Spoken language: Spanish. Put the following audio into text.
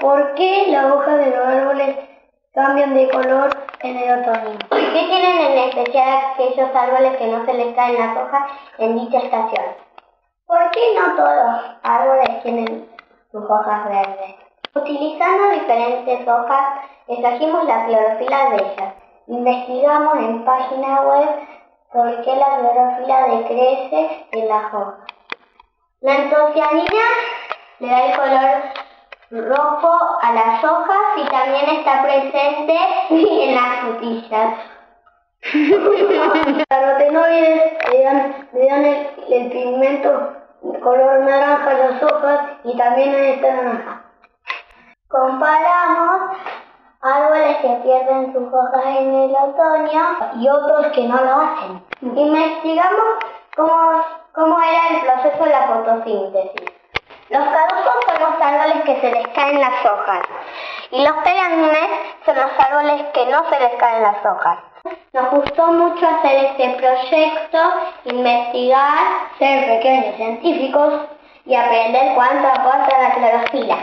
¿Por qué las hojas de los árboles cambian de color en el otoño? ¿Qué tienen en especial aquellos árboles que no se les caen las hojas en dicha estación? ¿Por qué no todos los árboles tienen sus hojas verdes? Utilizando diferentes hojas, extrajimos la clorofila de ellas. Investigamos en página web por qué la clorofila decrece en las hojas. La antocianina le da el color rojo a las hojas y también está presente en las frutillas. Los carotenoides le dan, le dan el, el pigmento color naranja a las hojas y también a esta naranja. Comparamos árboles que pierden sus hojas en el otoño y otros que no lo hacen. Investigamos cómo, cómo era el proceso de la fotosíntesis. Los caducos los árboles que se les caen las hojas y los perennes son los árboles que no se les caen las hojas. Nos gustó mucho hacer este proyecto, investigar, Ser pequeños científicos y aprender cuánto aporta la clorofila.